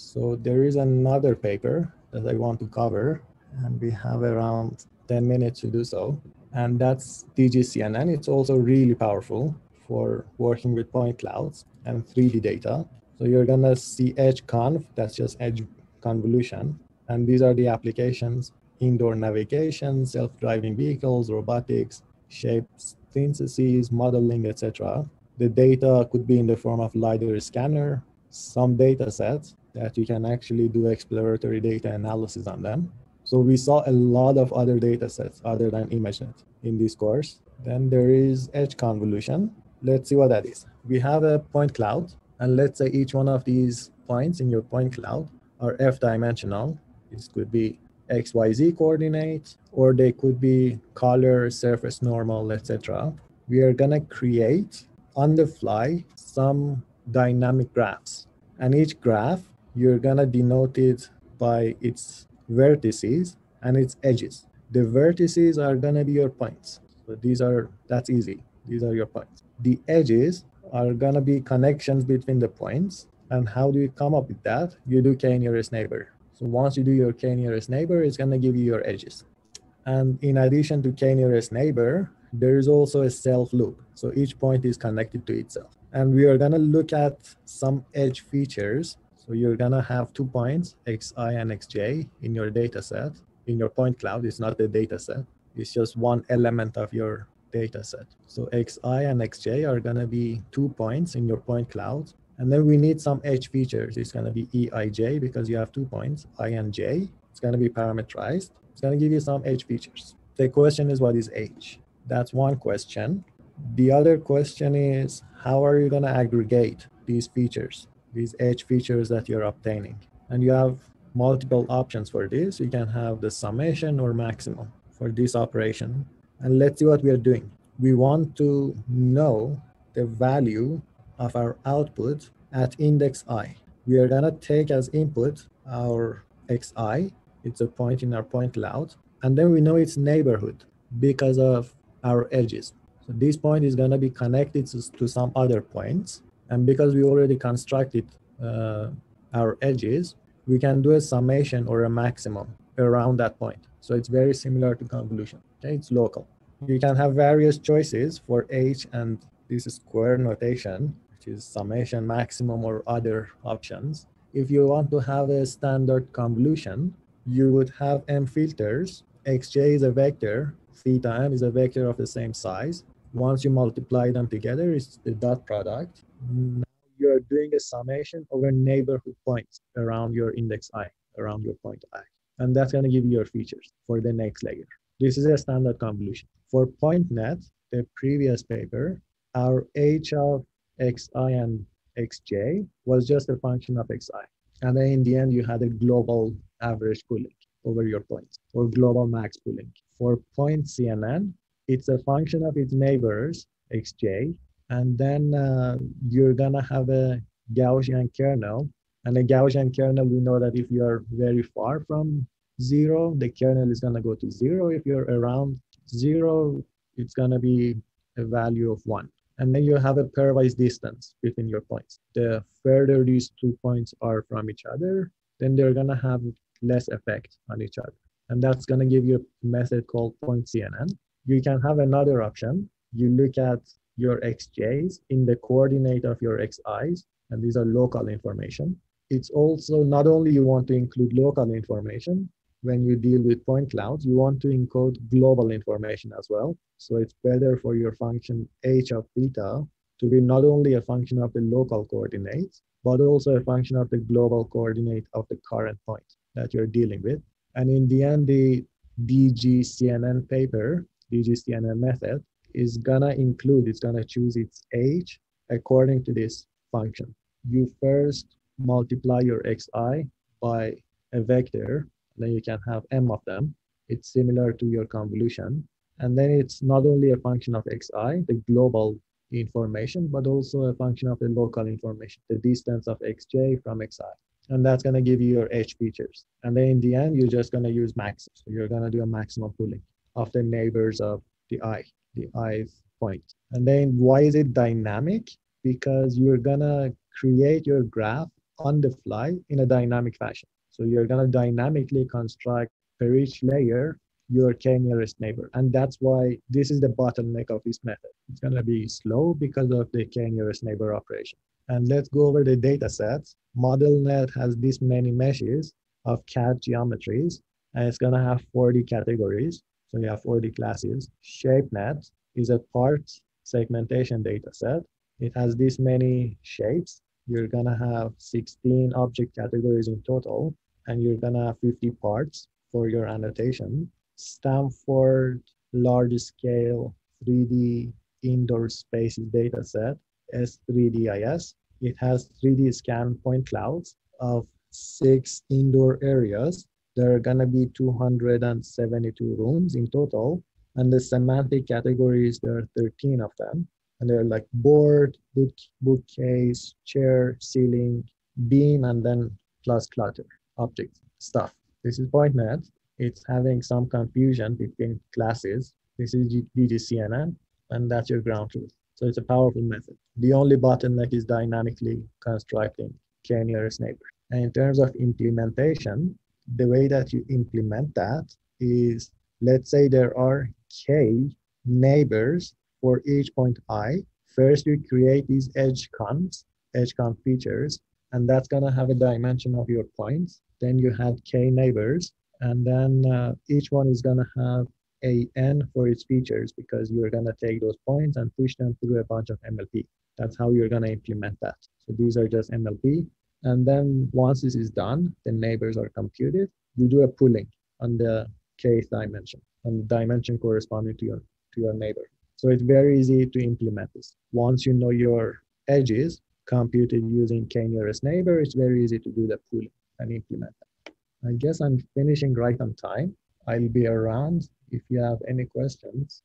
So there is another paper that I want to cover, and we have around 10 minutes to do so. And that's DGCNN. It's also really powerful for working with point clouds and 3D data. So you're gonna see edge conv, that's just edge convolution. And these are the applications, indoor navigation, self-driving vehicles, robotics, shape synthesis, modeling, etc. The data could be in the form of LiDAR scanner, some data sets that you can actually do exploratory data analysis on them. So we saw a lot of other data sets other than ImageNet in this course. Then there is edge convolution. Let's see what that is. We have a point cloud, and let's say each one of these points in your point cloud are f-dimensional. This could be XYZ coordinates, or they could be color, surface normal, etc. We are gonna create on the fly some dynamic graphs. And each graph, you're gonna denote it by its vertices and its edges. The vertices are gonna be your points. So these are, that's easy. These are your points. The edges are gonna be connections between the points. And how do you come up with that? You do k nearest neighbor. So once you do your k nearest neighbor, it's gonna give you your edges. And in addition to k nearest neighbor, there is also a self loop. So each point is connected to itself. And we are gonna look at some edge features. So you're gonna have two points, xi and xj in your data set. In your point cloud, it's not the data set. It's just one element of your data set. So xi and xj are gonna be two points in your point cloud and then we need some edge features. It's going to be EIJ because you have two points, I and J. It's going to be parameterized. It's going to give you some edge features. The question is, what is H? That's one question. The other question is, how are you going to aggregate these features, these edge features that you're obtaining? And you have multiple options for this. You can have the summation or maximum for this operation. And let's see what we are doing. We want to know the value of our output at index i. We are gonna take as input our xi, it's a point in our point cloud, and then we know its neighborhood because of our edges. So this point is gonna be connected to, to some other points, and because we already constructed uh, our edges, we can do a summation or a maximum around that point. So it's very similar to convolution. Okay, it's local. You can have various choices for h and this square notation which is summation maximum or other options. If you want to have a standard convolution, you would have m filters. xj is a vector, theta m is a vector of the same size. Once you multiply them together, it's the dot product. Now you're doing a summation over neighborhood points around your index i, around your point i. And that's going to give you your features for the next layer. This is a standard convolution. For PointNet, the previous paper, our h of xi and xj was just a function of xi. And then in the end, you had a global average pooling over your points or global max pooling. For point CNN, it's a function of its neighbors, xj, and then uh, you're gonna have a Gaussian kernel. And a Gaussian kernel, we know that if you're very far from zero, the kernel is gonna go to zero. If you're around zero, it's gonna be a value of one and then you have a pairwise distance between your points. The further these two points are from each other, then they're gonna have less effect on each other. And that's gonna give you a method called point CNN. You can have another option. You look at your xj's in the coordinate of your xi's, and these are local information. It's also not only you want to include local information, when you deal with point clouds, you want to encode global information as well. So it's better for your function h of theta to be not only a function of the local coordinates, but also a function of the global coordinate of the current point that you're dealing with. And in the end, the DGCNN paper, DGCNN method, is gonna include, it's gonna choose its h according to this function. You first multiply your xi by a vector then you can have m of them. It's similar to your convolution. And then it's not only a function of xi, the global information, but also a function of the local information, the distance of xj from xi. And that's going to give you your h features. And then in the end, you're just going to use max. So you're going to do a maximum pooling of the neighbors of the i, the ith point. And then why is it dynamic? Because you're to create your graph on the fly in a dynamic fashion. So you're to dynamically construct for each layer your k nearest neighbor. And that's why this is the bottleneck of this method. It's to be slow because of the k nearest neighbor operation. And let's go over the data sets. ModelNet has this many meshes of CAD geometries, and it's to have 40 categories. So you have 40 classes. ShapeNet is a part segmentation data set. It has this many shapes. You're to have 16 object categories in total, and you're to have 50 parts for your annotation. Stanford large scale 3D indoor spaces dataset, S3DIS. It has 3D scan point clouds of six indoor areas. There are gonna be 272 rooms in total. And the semantic categories, there are 13 of them. And they're like board, book, bookcase, chair, ceiling, beam, and then plus clutter, objects, stuff. This is PointNet it's having some confusion between classes. This is DGCNN, and that's your ground truth. So it's a powerful method. The only bottleneck is dynamically constructing k nearest neighbor. And in terms of implementation, the way that you implement that is, let's say there are k neighbors for each point i. First, you create these edge cons, edge con features, and that's gonna have a dimension of your points. Then you have k neighbors, and then uh, each one is going to have a n for its features because you're going to take those points and push them through a bunch of MLP. That's how you're going to implement that. So these are just MLP. And then once this is done, the neighbors are computed. You do a pooling on the kth dimension, on the dimension corresponding to your to your neighbor. So it's very easy to implement this. Once you know your edges computed using k nearest neighbor, it's very easy to do the pooling and implement that. I guess I'm finishing right on time. I'll be around if you have any questions.